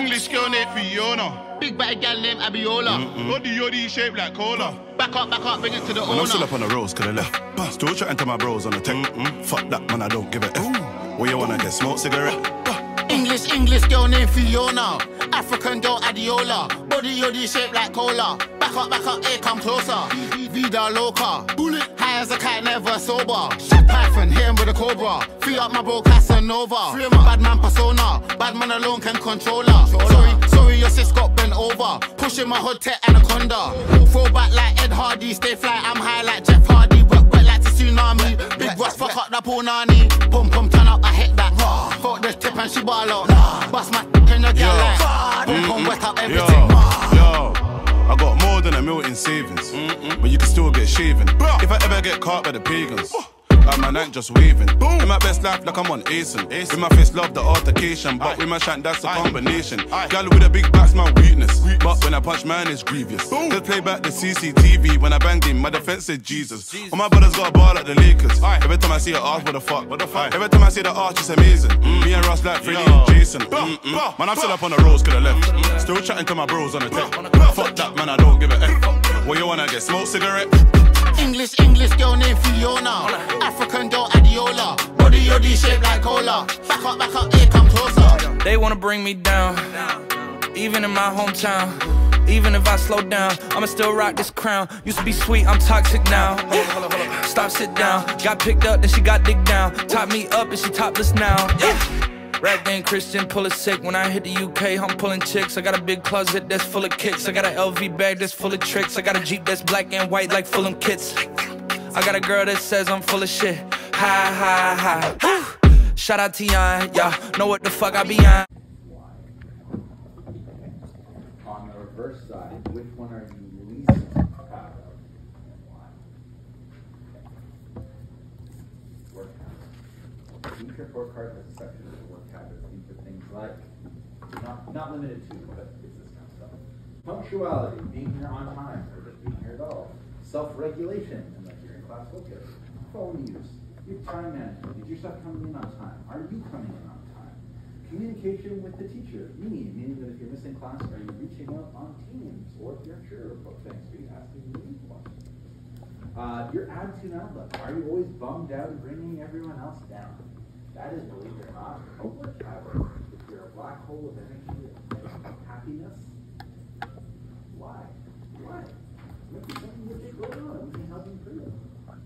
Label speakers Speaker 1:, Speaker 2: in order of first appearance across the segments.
Speaker 1: English girl named Fiona.
Speaker 2: Big bad gal named Abiola.
Speaker 1: Body yoddy shaped like cola.
Speaker 2: Back up, back up, bring it to the
Speaker 3: Man, I'm still up on the roads, could have left. Still chatting to my bros on the tech. Fuck that, man, I don't give a F. Where you wanna get smoke cigarette?
Speaker 2: English, English girl named Fiona. African girl Adiola. Body yoddy shaped like cola. Back up, back up, hey, come closer. Vida loca. Bullet. As a cat, never sober. Shit Python, hit him with a cobra. Free up my bro Casanova. Bad man persona. Bad man alone can control her. Sorry, sorry, your sis got bent over. Pushing my hood to anaconda. Throw back like Ed Hardy. Stay fly, I'm high like Jeff Hardy. Wet, wet like the tsunami. Big Ross, fuck up that punani. Pum pum, turn up, I hit that. Fuck this tip and she ball out. Bust my in the gal like. Pum pum, wet up everything.
Speaker 3: I got more than a million in savings, but you can still get shaven. If I ever get caught by the pagans, I'm man ain't just waving. Boom. In my best life, like I'm on Asen. With my face, love the altercation, but with my shank, that's a combination. Gal with a big back's my weakness, but when I punch man, it's grievous. Just play back the CCTV when I banged him. My defense said Jesus. All my brothers got a ball like the Lakers. Every time I see her arch, what the fuck? What the fuck? Every time I see the arch, it's amazing. Mm. Me and Ross like Freddie and Jason. Mm-mm. Man, I'm still up on the roads, could have left. Still chatting to my bros on the tech. Fuck that, man, I don't give a F. What you wanna get? Smoke cigarette?
Speaker 2: English, English girl named Fiona. African girl Adiola. Body yoddy shaped like cola. Back up, back up, hey, come closer.
Speaker 4: They wanna bring me down, even in my hometown. Even if I slow down, I'ma still rock this crown. Used to be sweet, I'm toxic now. Stop, sit down. Got picked up, then she got digged down. Top me up, and she topless now. Rap game Christian, pull it sick. When I hit the UK, I'm pulling chicks. I got a big closet that's full of kicks. I got an LV bag that's full of tricks. I got a Jeep that's black and white like Fulham kits. I got a girl that says I'm full of shit. Hi, hi, hi. Shout out to Yon, y'all know what the fuck I be on.
Speaker 5: On the reverse side, which one are you least proud of? and why? Work habits. Each report card has a section for. These things like, not, not limited to, but it's this kind of stuff. Punctuality, being here on time, or just being here at all. Self-regulation, and like you're in class focus. Phone use, your time management. Is your stuff coming in on time? Are you coming in on time? Communication with the teacher, meaning, meaning that if you're missing class, are you reaching out on Teams? Or if you're sure about things, are you asking me questions? Uh, your attitude outlook, are you always bummed out and bringing everyone else down? That is, believe it or not, a work habit. If you're a black hole of energy and happiness, why? Why? Maybe something you think going on, we can help improve it.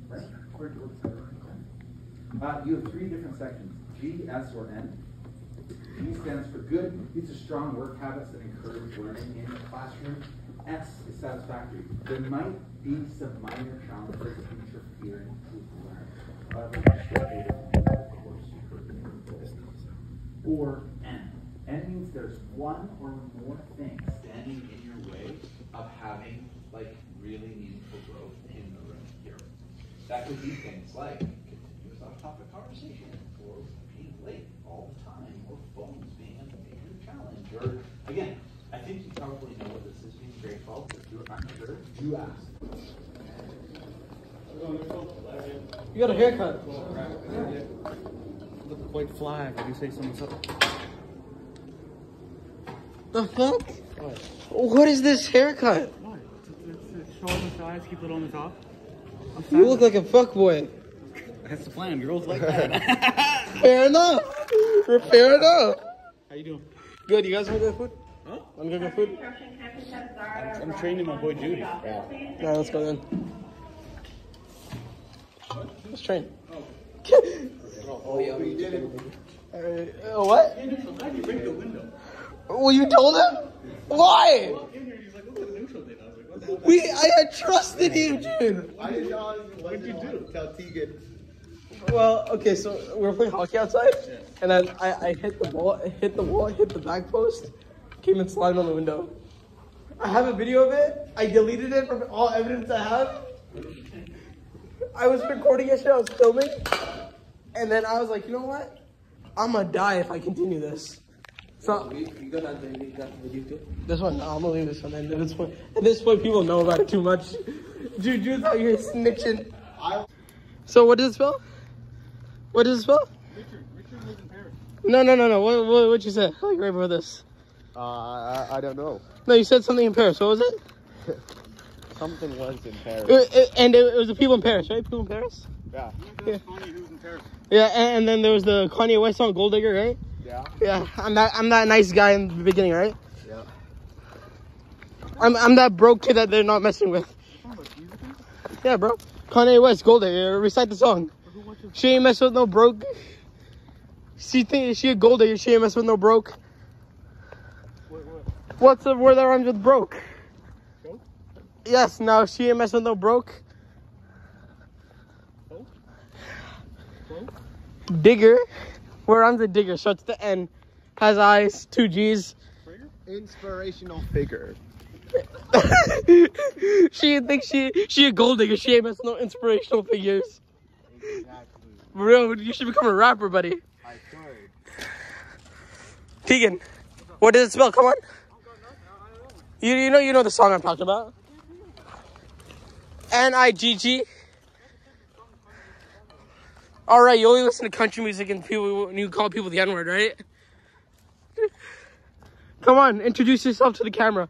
Speaker 5: Right? According to what Uh, you have three different sections, G, S, or N. G stands for good. These are strong work habits that encourage learning in the classroom. S is satisfactory. There might be some minor challenges interfering with learning. However, you should be able to do the course you could do. Or N. N means there's one or more things standing in your way of having like really meaningful growth in the room here. That could be things like continuous off-topic conversation, or being late all the time, or phones being a major challenge, or again, I think you probably know what this is being grade 12, but if you're not sure, you ask.
Speaker 6: You got a haircut. Look quite fly. Did you say something's up? The fuck? What? What is this haircut?
Speaker 7: What? Show on the sides, keep it on the top.
Speaker 6: You look like a fuckboy.
Speaker 7: That's the plan. Girls like that.
Speaker 6: Fair enough. Fair enough.
Speaker 7: How you doing?
Speaker 6: Good. You guys want to get food?
Speaker 7: Huh?
Speaker 6: Want to go get food?
Speaker 7: I'm training my boy Judy.
Speaker 6: Yeah, let's go then. Let's train.
Speaker 7: Oh. Oh yeah, we did it.
Speaker 6: Uh, what?
Speaker 7: How'd you break the window?
Speaker 6: Well, you told him? Why?
Speaker 7: In here, he's like, look at the neutral thing. I was like, what the hell?
Speaker 6: We, I had trusted you, dude.
Speaker 7: what did you do?
Speaker 8: Tell Tegan.
Speaker 6: Well, okay, so we were playing hockey outside, and then I, I hit the ball, hit the wall, hit the back post, came and slammed on the window. I have a video of it. I deleted it from all evidence I have. I was recording it, shit, I was filming, and then I was like, you know what? I'm gonna die if I continue this. So
Speaker 8: You, you gonna video too?
Speaker 6: this one, no, I'm gonna leave this one. And at this point, at this point, people know about it too much. Dude, Jude's out here snitching. So what does it spell? What does it spell?
Speaker 7: Richard, Richard lives in Paris.
Speaker 6: No, no, no, no. What, what, what you said? Like right before this.
Speaker 9: Uh, I, I don't know.
Speaker 6: No, you said something in Paris. What was it?
Speaker 9: Something was in Paris.
Speaker 6: It- it- and it, it was the people in Paris, right? People in Paris.
Speaker 9: Yeah.
Speaker 6: Yeah. Yeah, and, and then there was the Kanye West song "Gold Digger," right?
Speaker 9: Yeah.
Speaker 6: Yeah, I'm that I'm that nice guy in the beginning, right?
Speaker 9: Yeah.
Speaker 6: I'm I'm that broke kid that they're not messing with. Yeah, bro. Kanye West, Gold Digger. Recite the song. She ain't mess with no broke. She think she a gold digger. She ain't mess with no broke. What's the word that rhymes with broke? Yes. No, she ain't mess with no broke. Digger. Where rhymes the digger. So it's the N. Has eyes. Two G's.
Speaker 9: Inspirational figure.
Speaker 6: she thinks she she a gold digger. She ain't no inspirational figures. Bro, you should become a rapper, buddy.
Speaker 9: I could.
Speaker 6: Tegan, what does it spell? Come on. You, you know you know the song I'm talking about. N I G G. All right, you only listen to country music and people you call people the N word, right? Come on, introduce yourself to the camera.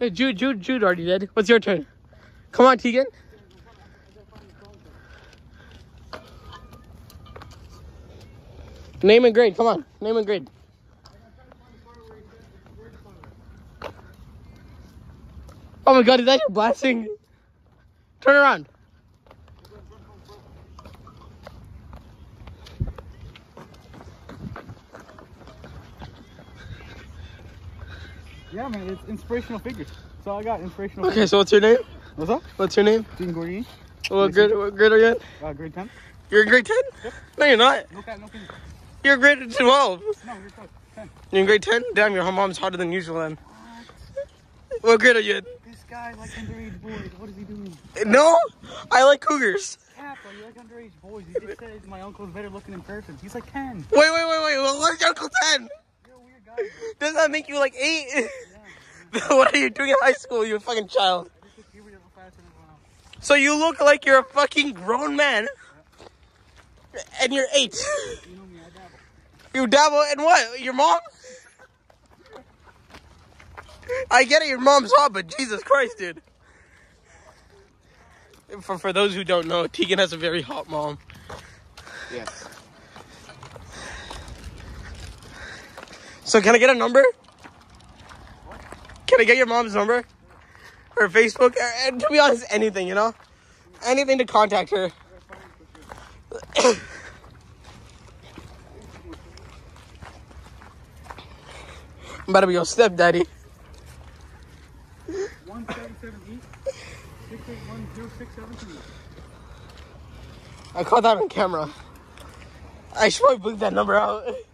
Speaker 6: Hey, Jude, Jude, Jude already did. What's your turn? Come on, Tegan. Name and grade. Come on, name and grade. Oh my god, is that your blasting? Turn around.
Speaker 7: Yeah, man, it's inspirational figures. That's all I got. Inspirational.
Speaker 6: Okay, so what's your name?
Speaker 7: What's up?
Speaker 6: What's your name?
Speaker 7: Dean Gordini.
Speaker 6: What grade, what grade are you in?
Speaker 7: Uh, grade 10.
Speaker 6: You're in grade 10? No, you're not.
Speaker 7: No no.
Speaker 6: You're grade 12.
Speaker 7: No, you're close. 10.
Speaker 6: You're in grade 10? Damn, your mom's hotter than usual then. What grade are you in?
Speaker 7: This guy likes underage boys. What is he doing?
Speaker 6: No, I like cougars.
Speaker 7: Cap, you like underage boys. He just said my uncle's better looking in person. He's like 10.
Speaker 6: Wait, wait, wait, wait. Well, what's your uncle 10? Does that make you like 8? what are you doing in high school, you fucking child?
Speaker 7: This is puberty a everyone else.
Speaker 6: So you look like you're a fucking grown man. And you're 8.
Speaker 7: You know me, dabble.
Speaker 6: You dabble in what? Your mom? I get it, your mom's hot, but Jesus Christ, dude. For, for those who don't know, Tegan has a very hot mom.
Speaker 9: Yes.
Speaker 6: So can I get a number? Can I get your mom's number? Her Facebook? And to be honest, anything, you know? Anything to contact her. I'm about to be your stepdaddy.
Speaker 7: 1778 681
Speaker 6: I caught that on camera. I should probably bleep that number out.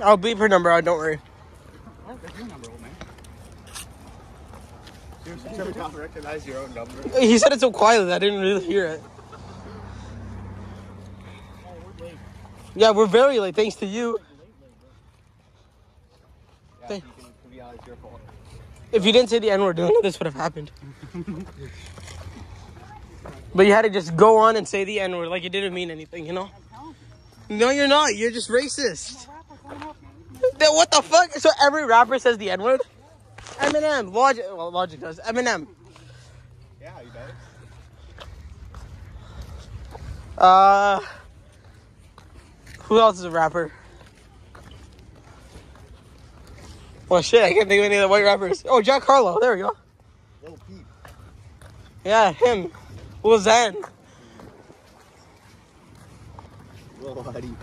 Speaker 6: I'll beep her number out, don't worry. He said it so quietly that I didn't really hear it. Yeah, we're very late, thanks to you.
Speaker 9: Yeah,
Speaker 6: Thank-
Speaker 9: you can, to be honest, your fault.
Speaker 6: If you didn't say the N word, none of this would have happened. but you had to just go on and say the N word like it didn't mean anything, you know? No, you're not. You're just racist. Then what the fuck? So every rapper says the N word? Eminem, Logic, well, Logic does. Eminem.
Speaker 9: Yeah, he does.
Speaker 6: Uh, who else is a rapper? Well, shit, I can't think of any of the white rappers. Oh, Jack Harlow. There we go.
Speaker 9: Little Peep.
Speaker 6: Yeah, him. Lil Xan.
Speaker 9: Little Huddy.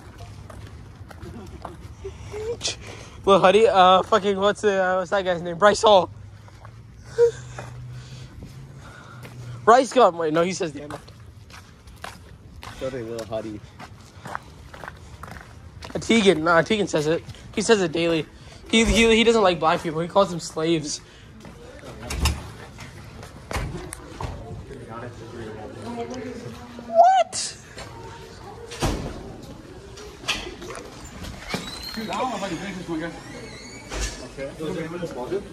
Speaker 6: Lil Huddy. Uh, fucking what's the uh, what's that guy's name? Bryce Hall. Bryce Gum. Wait, no, he says the N word.
Speaker 9: So they Little Huddy.
Speaker 6: A Tegan. Nah, Tegan says it. He says it daily. He, he, he doesn't like black people. He calls them slaves. What?
Speaker 7: I don't know I can finish this one, guys.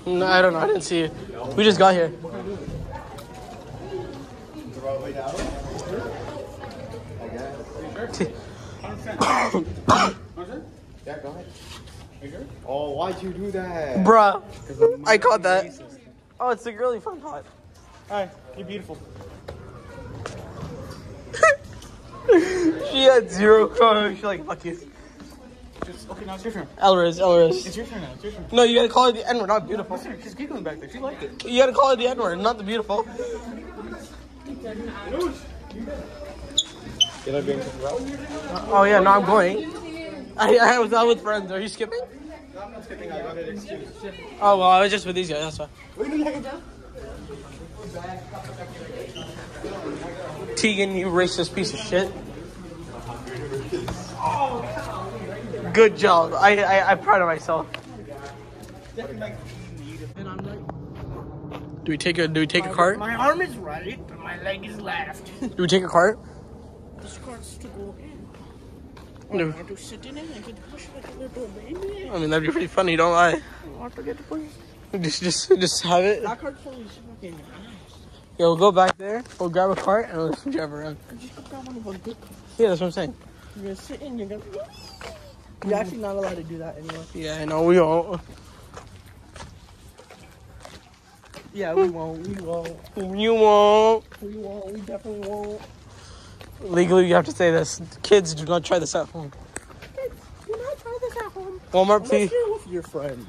Speaker 6: No, I don't know. I didn't see it. We just got here.
Speaker 9: Well, wait now. I guess. Yeah, go ahead. Oh, why'd you do that?
Speaker 6: Bruh, I caught that. Oh, it's a really fun hot.
Speaker 7: Hi, you're beautiful.
Speaker 6: She had zero photo. She's like, fuck you.
Speaker 7: Just, okay, now it's your turn.
Speaker 6: Elris, Elris.
Speaker 7: It's your turn now. It's your turn.
Speaker 6: No, you gotta call her the N word, not beautiful.
Speaker 7: Listen, she's giggling back there. She liked it.
Speaker 6: You gotta call her the N word, not the beautiful.
Speaker 9: Did I bring something up?
Speaker 6: Oh yeah, no, I'm going. I, I was out with friends. Are you skipping?
Speaker 9: No, I'm not skipping. I got an excuse.
Speaker 6: Oh well, I was just with these guys. That's why.
Speaker 9: Wait a second, John.
Speaker 6: Tegan, you racist piece of shit. Good job. I, I I'm proud of myself. Do we take a Do we take a cart?
Speaker 10: My arm is right, but my leg is left.
Speaker 6: Do we take a cart?
Speaker 10: this cart's to go in.
Speaker 6: No.
Speaker 10: I have to sit in and get like a little baby.
Speaker 6: I mean that'd be pretty funny. Don't lie.
Speaker 10: I want to get the push.
Speaker 6: Just just just have it.
Speaker 10: That cart full fucking nice.
Speaker 6: Yeah, we'll go back there. We'll grab a cart and we'll just drive around.
Speaker 10: I just got that one of a good cart.
Speaker 6: Yeah, that's what I'm saying.
Speaker 10: You're gonna sit in, you're gonna. You're actually not allowed to do that anymore.
Speaker 6: Yeah, I know we won't.
Speaker 10: Yeah, we won't. We won't.
Speaker 6: You won't.
Speaker 10: We won't. We definitely won't.
Speaker 6: Legally, you have to say this. Kids, do not try this at home.
Speaker 10: Kids, do not try this at home.
Speaker 6: Walmart,
Speaker 10: Unless
Speaker 6: please.
Speaker 10: you're with your friends.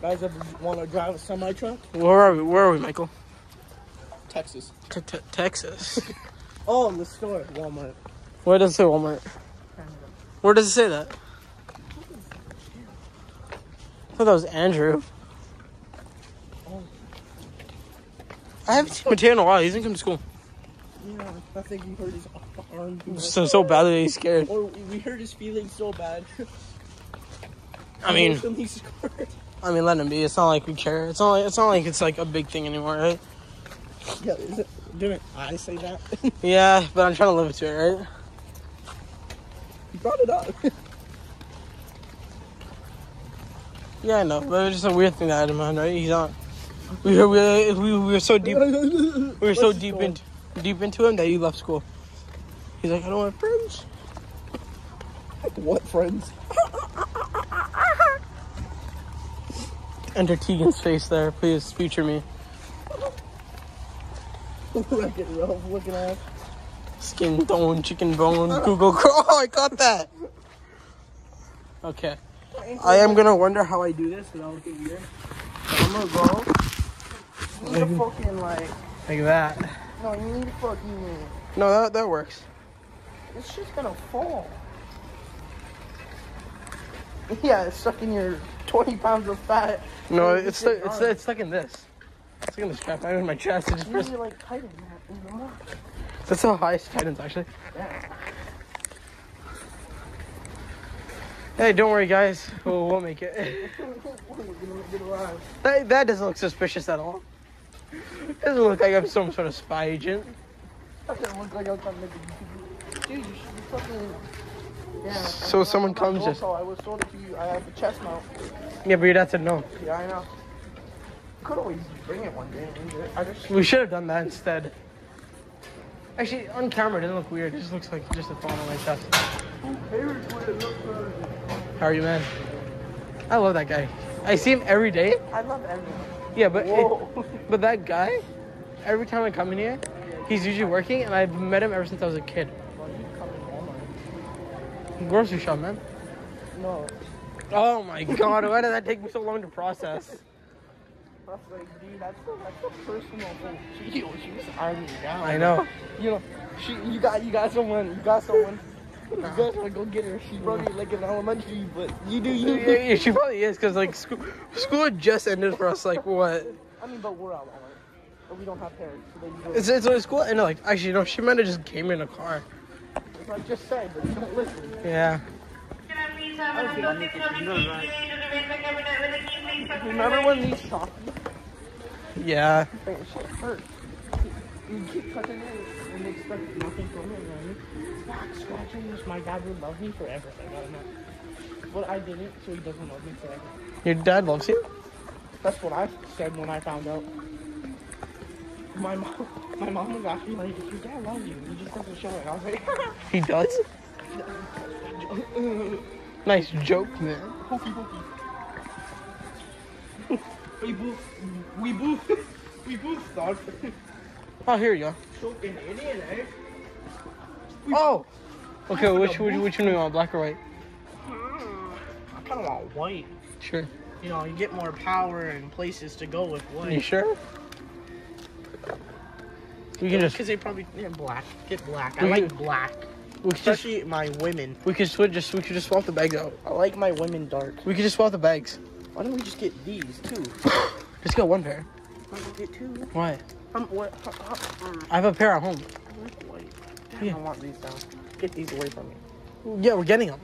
Speaker 10: Guys ever want to drive a semi truck?
Speaker 6: Where are we? Where are we, Michael?
Speaker 10: Texas.
Speaker 6: T- t- Texas.
Speaker 10: Oh, in the store, Walmart.
Speaker 6: Where does it say Walmart? Where does it say that? I thought that was Andrew. Oh. I haven't seen Mateo in a while. He doesn't come to school.
Speaker 10: Yeah, I think we hurt his arm.
Speaker 6: So so badly he's scared.
Speaker 10: Or we hurt his feelings so bad.
Speaker 6: I mean. I mean, let him be. It's not like we care. It's not like it's not like it's like a big thing anymore, right?
Speaker 10: Yeah, is it? Didn't I say that?
Speaker 6: Yeah, but I'm trying to live it to it, right?
Speaker 10: you brought it up.
Speaker 6: Yeah, I know, but it's just a weird thing that had in mind, right? He's not. We were we, we, we were so deep. We were so deep into deep into him that you left school. He's like, I don't want friends.
Speaker 10: what friends?
Speaker 6: Enter Tegan's face there, please feature me.
Speaker 10: Look at Ralph looking at.
Speaker 6: Skin tone, chicken bone, Google. Chrome. Oh, I got that. Okay. I am gonna wonder how I do this without looking weird. I'm gonna go
Speaker 10: to fucking like.
Speaker 6: like that.
Speaker 10: No, you need to fucking.
Speaker 6: No, that that works.
Speaker 10: It's just gonna fall. Yeah, it's stuck in your 20 pounds of fat.
Speaker 6: No, it's stuck. It's, it's stuck in this. It's stuck in the strap. I'm in my chest. It just
Speaker 10: You
Speaker 6: press-
Speaker 10: need to like tighten that even more.
Speaker 6: That's how high tightens actually. Hey, don't worry, guys. We'll, we'll make it.
Speaker 10: We're gonna get alive.
Speaker 6: That, that doesn't look suspicious at all. Doesn't look like I'm some sort of spy agent.
Speaker 10: Doesn't look like I'm trying to make a Dude, you should be fucking. Yeah.
Speaker 6: So someone comes just-
Speaker 10: I was told it to you. I have a chest mount.
Speaker 6: Yeah, but your dad said no.
Speaker 10: Yeah, I know. Could always bring it one day it. I just.
Speaker 6: We should have done that instead. Actually, on camera, it doesn't look weird. It just looks like just a phone on my chest. How are you, man? I love that guy. I see him every day.
Speaker 10: I love everyone.
Speaker 6: Yeah, but it, but that guy, every time I come in here, he's usually working, and I've met him ever since I was a kid.
Speaker 10: Well, you come in Walmart.
Speaker 6: Grocery shop, man.
Speaker 10: No.
Speaker 6: Oh my god, why did that take me so long to process?
Speaker 10: That's like, dude, that's a, that's a personal thing. She, she was you down.
Speaker 6: I know.
Speaker 10: You know, she, you got, you got someone, you got someone. You guys want to go get her. She's probably like in elementary, but you do you.
Speaker 6: Yeah, yeah, she probably is, because like school, school just ended for us, like what?
Speaker 10: I mean, but we're out Walmart. But we don't have parents, so they do
Speaker 6: It's, it's like school ended, like, actually, no, she might have just came in a car.
Speaker 10: It's like just say, but you don't listen.
Speaker 6: Yeah.
Speaker 10: Remember when these shocked?
Speaker 6: Yeah.
Speaker 10: That shit hurt. You keep touching it and expect nothing from it, Back scratching this, my dad would love me for everything. I don't know. But I didn't, so he doesn't love me forever.
Speaker 6: Your dad loves you?
Speaker 10: That's what I said when I found out. my mom, my mom was actually like, "Your dad loves you. He just doesn't show it." I was like,
Speaker 6: He does? nice joke, man.
Speaker 10: "Hokey pokey." we both, we both, we both thought.
Speaker 6: Oh, here you go.
Speaker 10: Fucking idiot, eh?
Speaker 6: Oh! Okay, which, which, which one do you want, black or white?
Speaker 10: I kind of want white.
Speaker 6: Sure.
Speaker 10: You know, you get more power and places to go with white.
Speaker 6: You sure? We can just,
Speaker 10: Because they probably yeah, black. Get black. I
Speaker 6: We
Speaker 10: like
Speaker 6: can-
Speaker 10: black.
Speaker 6: could just,
Speaker 10: Especially my women.
Speaker 6: we could switch, just, we could just swap the bags out.
Speaker 10: I like my women dark.
Speaker 6: We could just swap the bags.
Speaker 10: Why don't we just get these too?
Speaker 6: Just get one pair.
Speaker 10: We get two?
Speaker 6: Why?
Speaker 10: Um, what? Mm,
Speaker 6: I have a pair at home.
Speaker 10: I like white.
Speaker 6: Yeah.
Speaker 10: I want these down. Get these away from me.
Speaker 6: Yeah, we're getting them.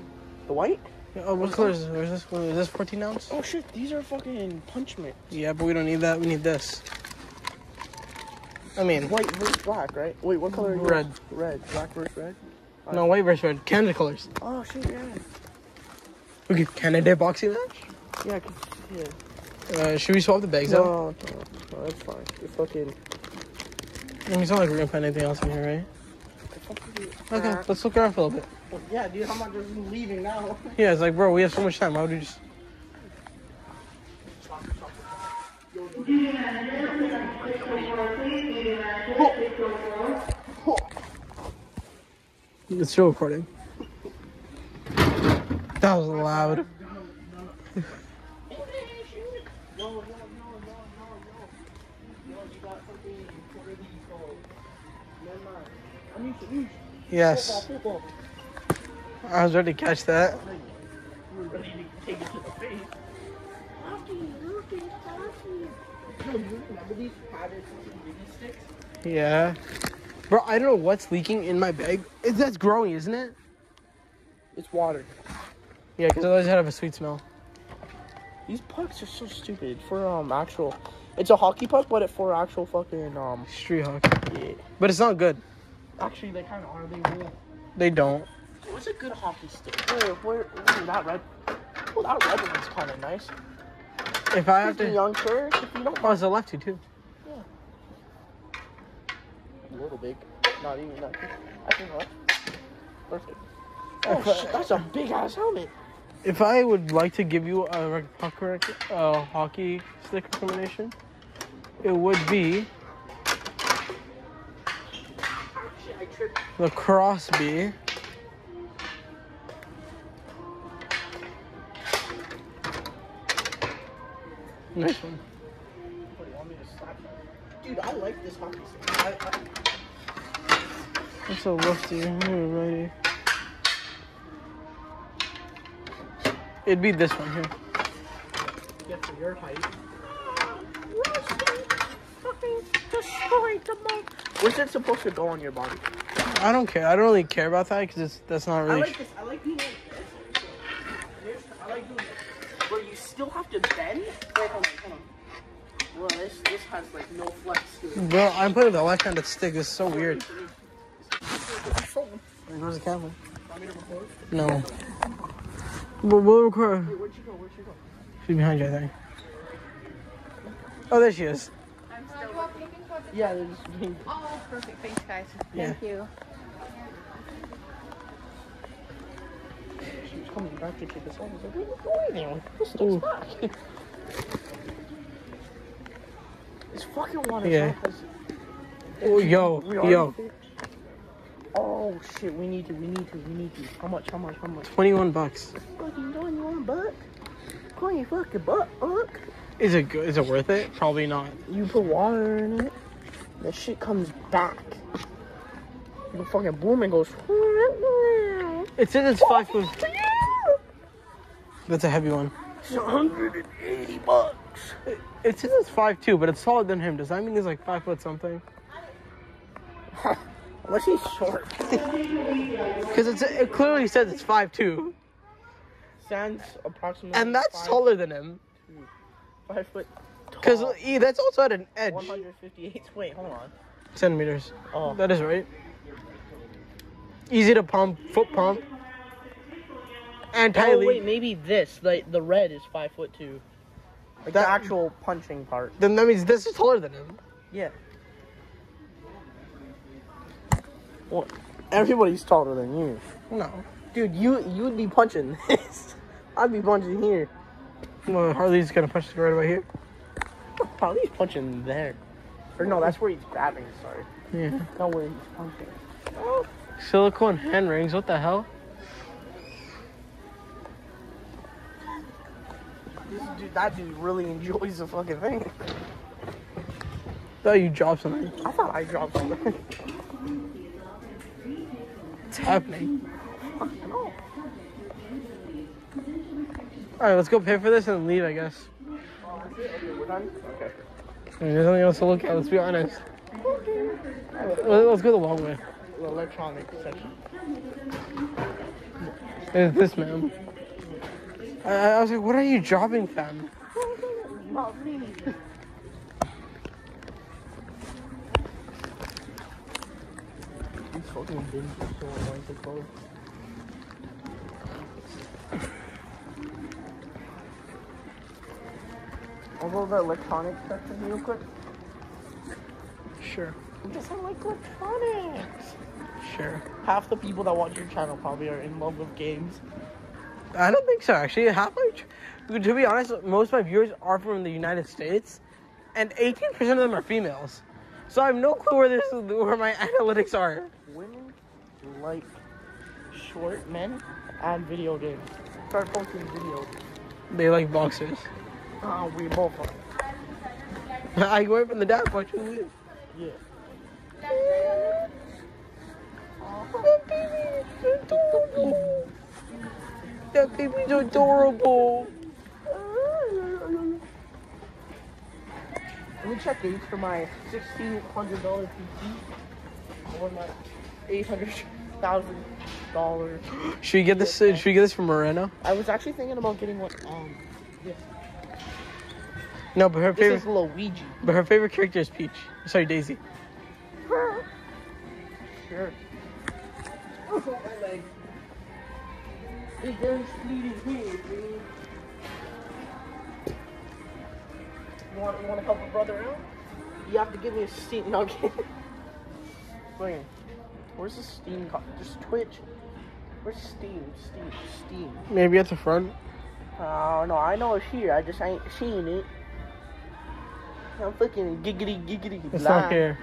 Speaker 10: The white?
Speaker 6: Oh, what color is this? Is this, is this 14 ounce?
Speaker 10: Oh shit, these are fucking punch mix.
Speaker 6: Yeah, but we don't need that. We need this. I mean,
Speaker 10: White versus black, right? Wait, what color are you?
Speaker 6: Red.
Speaker 10: Red. Black versus red?
Speaker 6: no, white versus red. Canada colors.
Speaker 10: Oh shit, yeah.
Speaker 6: Could Canada boxing match?
Speaker 10: Yeah, yeah.
Speaker 6: Uh, should we swap the bags out?
Speaker 10: No, no, no, that's fine. It's fucking.
Speaker 6: I mean, it's not like we're gonna find anything else in here, right? Okay, let's look around for a little bit.
Speaker 10: Yeah, dude, I'm not just leaving now.
Speaker 6: Yeah, it's like, bro, we have so much time. Why would we just? It's still recording. That was loud. Yes, I was ready to catch that.
Speaker 10: We're ready to take it to the face. Yo, you remember these powdered Biggie sticks?
Speaker 6: Yeah. Bro, I don't know what's leaking in my bag. It, that's growing, isn't it?
Speaker 10: It's water.
Speaker 6: Yeah, because otherwise it'd have a sweet smell.
Speaker 10: These pucks are so stupid for um actual. It's a hockey puck, but it for actual fucking um.
Speaker 6: Street hawk.
Speaker 10: Yeah.
Speaker 6: But it's not good.
Speaker 10: Actually, they kind of are. They will.
Speaker 6: They don't.
Speaker 10: What's a good hockey stick? Where, where, ooh, that red. Oh, that red one's kind of nice.
Speaker 6: If I have
Speaker 10: Fifty
Speaker 6: to.
Speaker 10: young church, if you don't
Speaker 6: Oh, it's a lefty too. Yeah.
Speaker 10: a little big. Not even that big. I think what? Perfect. Oh shit, that's a big ass helmet.
Speaker 6: If I would like to give you a rec- puck rec- uh, hockey stick recommendation, it would be
Speaker 10: Shit, I tripped.
Speaker 6: the Crosby. Nice one.
Speaker 10: What, you want me to slap that? Dude, I like this hockey stick. I, I,
Speaker 6: That's a lefty. Here, righty. It'd be this one here.
Speaker 10: get for your height. Where's it supposed to go on your body?
Speaker 6: I don't care. I don't really care about that because it's that's not
Speaker 10: I
Speaker 6: really.
Speaker 10: like this. I like doing this. Here's, I like doing this. Where you still have to bend. Wait, hold on, hold on. Well, this this has like no flex to it.
Speaker 6: Bro, I'm putting the left-handed stick. This is so weird. Where's the camera?
Speaker 10: Want me to record?
Speaker 6: No. We'll, we'll record.
Speaker 10: Wait, where'd you go? Where'd you go?
Speaker 6: She's behind you, I think. Oh, there she is.
Speaker 10: Yeah, they're just being.
Speaker 11: Oh, perfect. Thanks, guys.
Speaker 6: Yeah.
Speaker 11: Thank you.
Speaker 10: She was coming back to kick us off. I was like, wait, wait, wait, this stuff's back. It's fucking water.
Speaker 6: Yeah. Oh, yo, yo.
Speaker 10: Oh shit, we need to, we need to, we need to. How much, how much, how much?
Speaker 6: 21 bucks.
Speaker 10: Fucking going, you want a buck? Going your fucking butt, buck.
Speaker 6: Is it good? Is it worth it? Probably not.
Speaker 10: You put water in it, that shit comes back. The fucking boom and goes.
Speaker 6: It says it's five foot. That's a heavy one.
Speaker 10: It's 180 bucks.
Speaker 6: It, it says it's five two, but it's taller than him. Does that mean he's like five foot something?
Speaker 10: Unless he's short.
Speaker 6: Because it's it clearly says it's five two,
Speaker 10: Stands approximately.
Speaker 6: and that's
Speaker 10: five,
Speaker 6: taller than him.
Speaker 10: Five foot.
Speaker 6: Because
Speaker 10: tall.
Speaker 6: that's also at an edge.
Speaker 10: 158. Wait, hold on.
Speaker 6: Centimeters.
Speaker 10: Oh.
Speaker 6: That is right. Easy to pump, foot pump, and
Speaker 10: Oh wait, maybe this. The the red is five foot two. Like
Speaker 6: That-
Speaker 10: the actual punching part.
Speaker 6: Then that means this is taller than him.
Speaker 10: Yeah. What? Everybody's taller than you.
Speaker 6: No.
Speaker 10: Dude, you you would be punching this. I'd be punching here.
Speaker 6: Well, Harley's gonna punch the right away here.
Speaker 10: Probably he's punching there. Or no, that's where he's grabbing. Sorry.
Speaker 6: Yeah.
Speaker 10: Not where he's punching. Oh.
Speaker 6: Silicone hand rings. What the hell?
Speaker 10: This dude, that dude really enjoys the fucking thing.
Speaker 6: I thought you dropped something.
Speaker 10: I thought I dropped something.
Speaker 6: It's happening? All right, let's go pay for this and leave. I guess.
Speaker 10: We're done? Okay.
Speaker 6: I mean, there's nothing else to look at. Let's be honest. Let- Let's go the long way.
Speaker 10: The electronic section.
Speaker 6: There's this man. I, I was like, what are you dropping, fam?
Speaker 10: Not me. These fucking bins are so annoying to close. Go the electronics section real quick.
Speaker 6: Sure.
Speaker 10: Because I like electronics.
Speaker 6: Sure.
Speaker 10: Half the people that watch your channel probably are in love with games.
Speaker 6: I don't think so, actually. Half my, to be honest, most of my viewers are from the United States, and 18% of them are females. So I have no clue where this, where my analytics are.
Speaker 10: Women like short men and video games. Start posting videos.
Speaker 6: They like boxers.
Speaker 10: Uh, we both are.
Speaker 6: I went from the dad you.
Speaker 10: Yeah.
Speaker 6: That baby's adorable.
Speaker 10: Let me check dates for my sixteen hundred dollar PC or my eight hundred thousand dollars.
Speaker 6: Should we get this? uh, Should we get this from Moreno?
Speaker 10: I was actually thinking about getting one. Um, this.
Speaker 6: No, but her
Speaker 10: This
Speaker 6: favorite,
Speaker 10: is Luigi.
Speaker 6: but her favorite character is Peach. Sorry, Daisy.
Speaker 10: Sure. Oh, you want, you want to help a brother out? You have to give me a I'm kidding. Wait, where's the Steam? Just Twitch. Where's Steam? Steam. Steam.
Speaker 6: Maybe at the front.
Speaker 10: Oh no, I know it's here. I just ain't seen it. I'm fucking giggity giggity.
Speaker 6: It's
Speaker 10: blind.
Speaker 6: not here.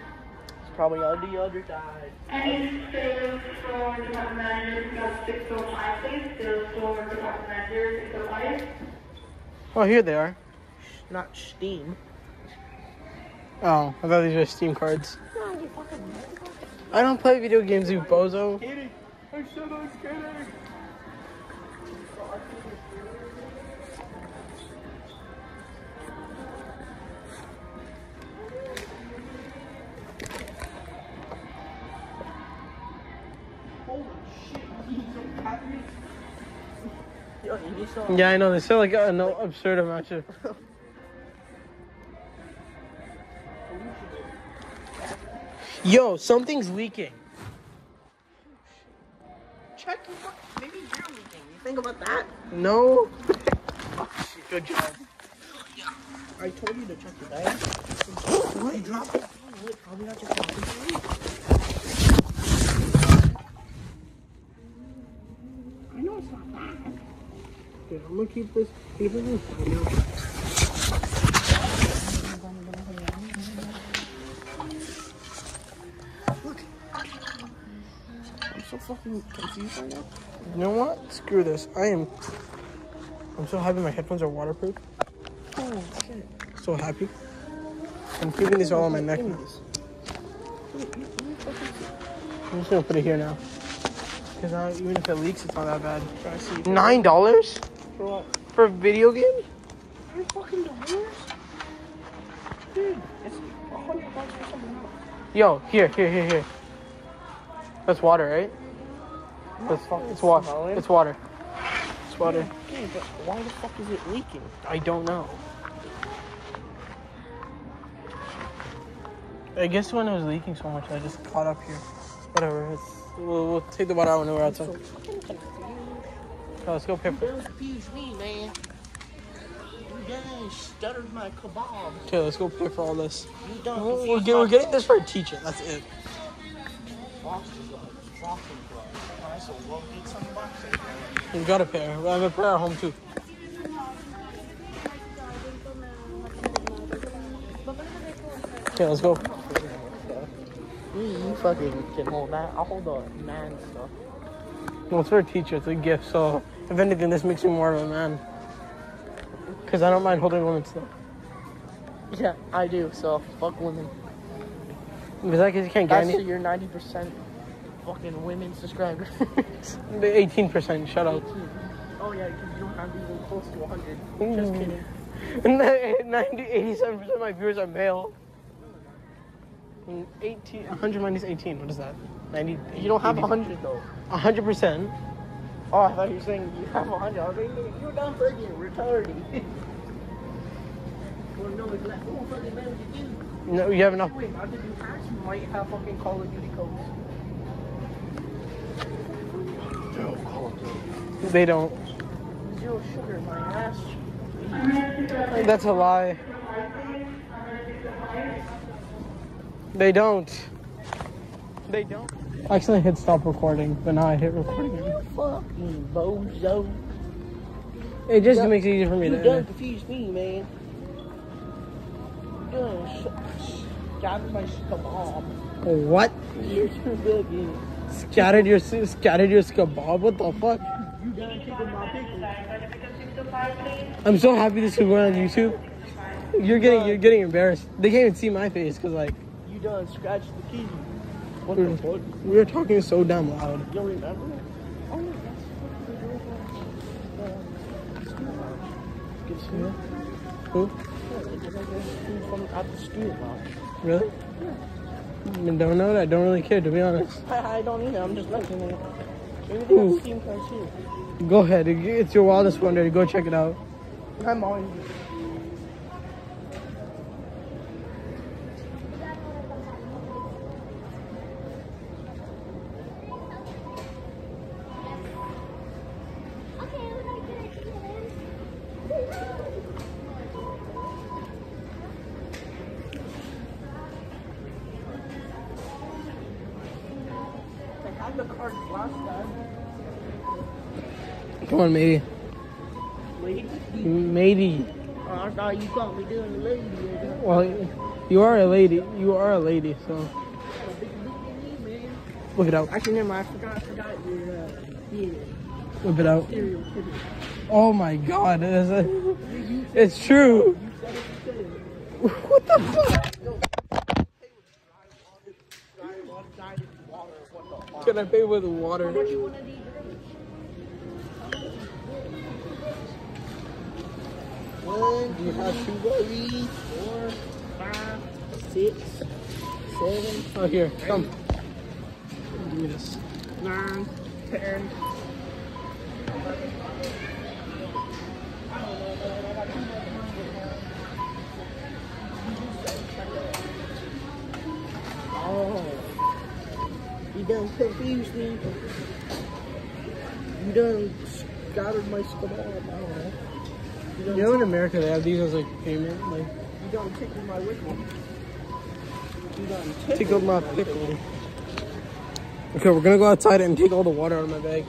Speaker 10: It's probably on the other side.
Speaker 11: Any sales for department manager, got six oh five, please. Sales for department manager, six oh five.
Speaker 6: Oh, here they are.
Speaker 10: Not Steam.
Speaker 6: Oh, I thought these were Steam cards. I don't play video games, you bozo.
Speaker 10: I said I was kidding.
Speaker 6: Yeah, I know. They sell like an absurd amount of. Yo, something's leaking.
Speaker 10: Check Maybe you're leaking. You think about that?
Speaker 6: No.
Speaker 10: Good job. I told you to check your bag. What? You dropped it. Probably not just I know it's not bad
Speaker 6: good. I'm gonna keep this. Keep it
Speaker 10: I'm.
Speaker 6: You know what? Screw this. I am. I'm so happy my headphones are waterproof.
Speaker 10: Oh shit.
Speaker 6: So happy. I'm keeping this all on my neck now. I'm just gonna put it here now. Because uh, even if it leaks, it's not that bad. $9?
Speaker 10: For what?
Speaker 6: for a video game?
Speaker 10: Nine fucking dollars? Dude, it's a hundred bucks for something else.
Speaker 6: Yo, here, here, here, here. That's water, right? That's it's
Speaker 10: smelling.
Speaker 6: It's water. It's water.
Speaker 10: But why the fuck is it leaking?
Speaker 6: I don't know. I guess when it was leaking so much, I just caught up here. Whatever. It's, we'll, we'll take the water out when we're outside. Oh, let's go pay for
Speaker 10: Don't confuse me, man. You guys stuttered my kebab.
Speaker 6: Okay, let's go pay for all this.
Speaker 10: You done
Speaker 6: We're, we're, we're getting this for a teacher. That's it. You got a pair. I have a pair at home too. Okay, let's go.
Speaker 10: You, you fucking can hold that. I'll hold the man stuff.
Speaker 6: Well, it's for a teacher. It's a gift. So, if anything, this makes me more of a man. Because I don't mind holding women's stuff.
Speaker 10: Yeah, I do. So fuck women.
Speaker 6: Because I you can't get
Speaker 10: That's
Speaker 6: any.
Speaker 10: to your ninety percent fucking women subscribers.
Speaker 6: The 18%. Shut up.
Speaker 10: oh yeah, because you don't have even close to hundred.
Speaker 6: Mm.
Speaker 10: Just kidding.
Speaker 6: 90, 87% of my viewers are male. And 18, 100 minus 18. What is that? 90.
Speaker 10: You don't have
Speaker 6: 80.
Speaker 10: hundred though.
Speaker 6: 100%.
Speaker 10: Oh, I thought you were saying you have 100. I was like, "Nigga, you're done fucking retarded. well, no, it's like, oh, fucking man, what you do?
Speaker 6: No, you have enough.
Speaker 10: Wait, now that you actually might have fucking Call of Duty codes.
Speaker 6: They don't.
Speaker 10: Zero sugar in my ass.
Speaker 6: That's a lie. They don't. They don't. Actually, I hit stop recording, but now I hit recording again.
Speaker 10: Fucking bozo.
Speaker 6: It just
Speaker 10: You
Speaker 6: makes it easier for me
Speaker 10: You
Speaker 6: to
Speaker 10: done confused me, man. You done scattered my kebab.
Speaker 6: What?
Speaker 10: You're too fucking.
Speaker 6: Scattered your scattered your kebab? What the fuck?
Speaker 10: You done kicking my pickles.
Speaker 6: I'm so happy this is going on YouTube. You're getting you're getting embarrassed. They can't even see my face because like
Speaker 10: You done scratched the key. What
Speaker 6: we
Speaker 10: the fuck?
Speaker 6: we were talking so damn loud.
Speaker 10: You don't remember? Oh, no, that's Good food.
Speaker 6: Who?
Speaker 10: From the.
Speaker 6: Really? I don't know that. Don't really care to be honest.
Speaker 10: I, I don't either. I'm just mentioning it. Maybe they have Steam cards too.
Speaker 6: Go ahead. It's your wildest wonder. Go check it out.
Speaker 10: I'm.
Speaker 6: Matey. Matey.
Speaker 10: Oh, I thought you called me doing the lady.
Speaker 6: Well, you are a lady. You are a lady. So look it out.
Speaker 10: Actually, never mind. I forgot. I forgot your uh, yeah,
Speaker 6: Whip it out. Oh my God! It's, a, it's true. What the fuck? Can I pay with water?
Speaker 10: One,
Speaker 6: you have two?
Speaker 10: three, four, five, six, seven,
Speaker 6: Oh, here, come. Give me this.
Speaker 10: nine, ten. Oh, you done confused me. You done scattered my kebab. I don't know. You
Speaker 6: You know, in America they have these as like payment, like
Speaker 10: you done tickled my wickle. You done
Speaker 6: tickled my pickle. Okay, we're gonna go outside and take all the water out of my bag.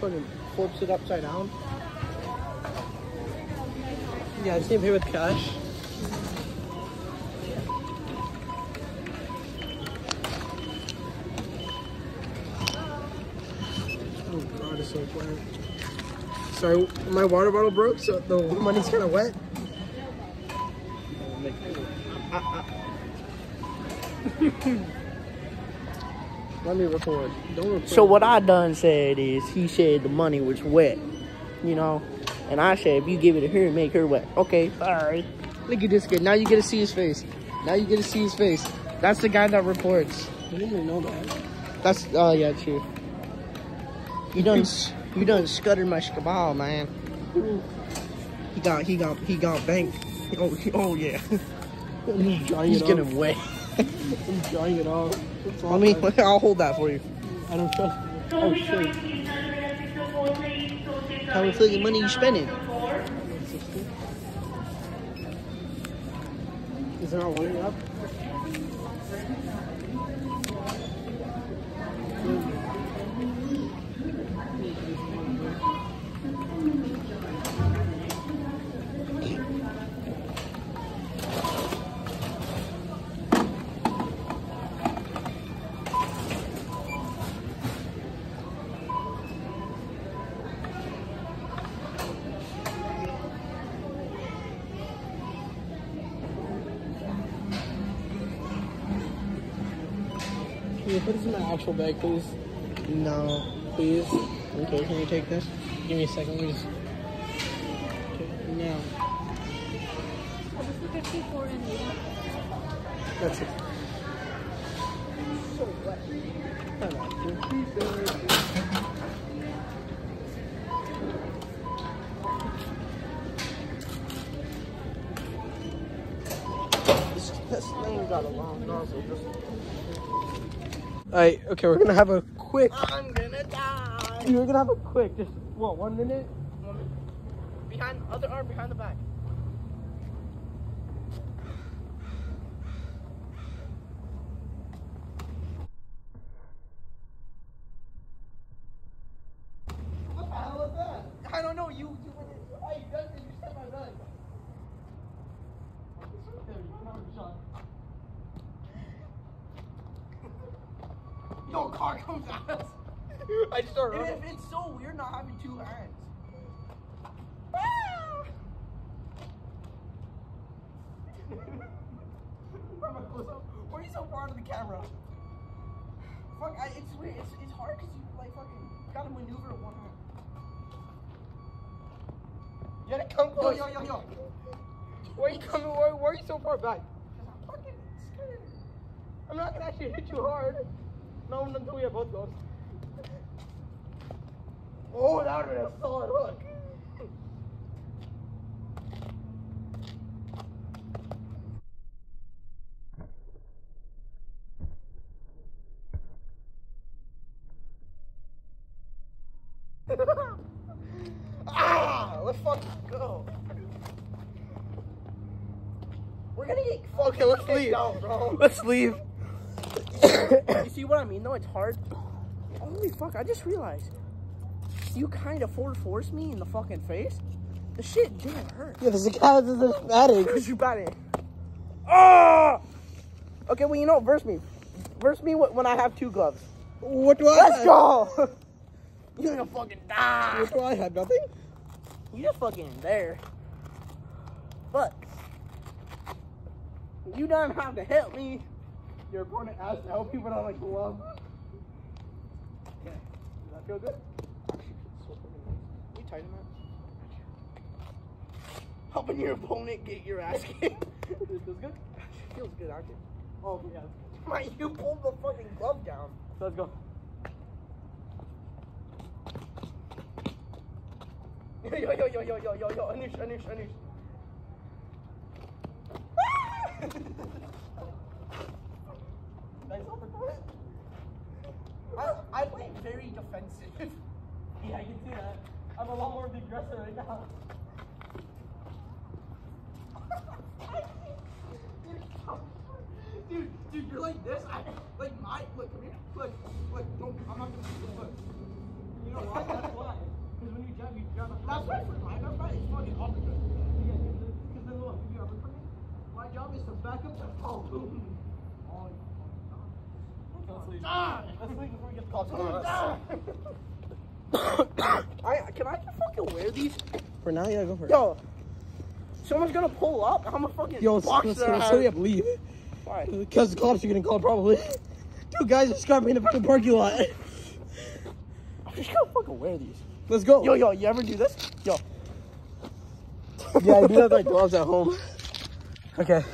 Speaker 10: Fucking flips it upside down.
Speaker 6: Yeah, I just need to pay with cash. Oh god, it's so wet. Sorry, my water bottle broke, so the money's kind of wet. Let me record. Don't record.
Speaker 10: So what I done said is he said the money was wet, you know, and I said if you give it to her, make her wet. Okay, all right. Look at this kid. Now you get to see his face. Now you get to see his face. That's the guy that reports.
Speaker 6: I didn't even know that.
Speaker 10: That's oh yeah, true. You done you done scuttered my kebab, man. He got he got he got banked. Oh he- oh yeah. He's
Speaker 6: it
Speaker 10: getting wet.
Speaker 6: I'm drying it off.
Speaker 10: Let me
Speaker 6: bad.
Speaker 10: I'll hold that for you.
Speaker 6: I don't trust you. Oh shit.
Speaker 10: How much fucking money you spending?
Speaker 6: Is there not one up? Actual bag, please. No, please. Okay, can you take this? Give me a second, let me just. Okay, now. That's it. This, this thing got a long nozzle. Alright, okay, we're gonna have a quick.
Speaker 10: I'm gonna die.
Speaker 6: We're gonna have a quick, just what, one minute?
Speaker 10: One minute. Behind, other arm behind the back. What the hell is that? I don't know. You, you, I, that's it. You said my gun. Car comes at us.
Speaker 6: I just started running.
Speaker 10: it- it's so weird not having two hands. From a close-up. Why are you so far out of the camera? Fuck, I, it's weird. It's, it's hard because you like fucking gotta maneuver one hand. You gotta come close.
Speaker 6: yo, yo, yo. yo. Why are you coming? Why, why are you so far back?
Speaker 10: I'm fucking scared.
Speaker 6: I'm not gonna actually hit you hard. No, until we have both goals. Oh, that would have been a solid hook.
Speaker 10: ah, let's fucking go. We're gonna get
Speaker 6: Okay, let's
Speaker 10: fucking
Speaker 6: leave.
Speaker 10: down, bro.
Speaker 6: Let's leave.
Speaker 10: You see what I mean? though? it's hard. Holy fuck! I just realized you kind of forward forced me in the fucking face. The shit didn't hurt.
Speaker 6: Yeah, there's a guy that's this batting.
Speaker 10: Cause you batting. Ah! Okay, well you know, verse me. Verse me when I have two gloves.
Speaker 6: What do I
Speaker 10: Let's
Speaker 6: have?
Speaker 10: go. You're gonna fucking die.
Speaker 6: What do I have? Nothing?
Speaker 10: You just fucking there. But you don't have to help me.
Speaker 6: Your opponent asked to help you, but I'm like, glove.
Speaker 10: Okay. Does that feel good? So fucking nice. You tighten that. Helping your opponent get your ass kicked.
Speaker 6: This is good?
Speaker 10: Feels good, actually.
Speaker 6: Oh, yeah.
Speaker 10: Mate, you pulled the fucking glove down.
Speaker 6: Let's go.
Speaker 10: Yo, yo, yo, yo, yo, yo, yo, yo, Anish, Anish, Anish.
Speaker 6: Nice uppercut.
Speaker 10: I, I play very defensive.
Speaker 6: Yeah, I can see that. I'm a lot more of the aggressor right now.
Speaker 10: dude, dude, you're like this. I, like my, look, come here. Look, look, don't, I'm not gonna, look.
Speaker 6: You know why? That's why. Because when you jab, you jab at
Speaker 10: That's right for my best friend. It's fucking uppercut.
Speaker 6: Yeah, because then look, if you uppercut my job is to back up and oh, boom. Oh, Let's leave.
Speaker 10: Ah!
Speaker 6: Let's leave before we get caught.
Speaker 10: I, can I just fucking wear these?
Speaker 6: For now, yeah, go for it.
Speaker 10: Yo, someone's gonna pull up. I'm a fucking
Speaker 6: Yo,
Speaker 10: box
Speaker 6: let's,
Speaker 10: their
Speaker 6: let's hurry up, leave.
Speaker 10: Why?
Speaker 6: Because the cops are getting called, probably. Two guys are scrubbing in the fucking parking lot.
Speaker 10: I'm just gonna fucking wear these.
Speaker 6: Let's go.
Speaker 10: Yo, yo, you ever do this? Yo.
Speaker 6: yeah, I do have like gloves at home. Okay.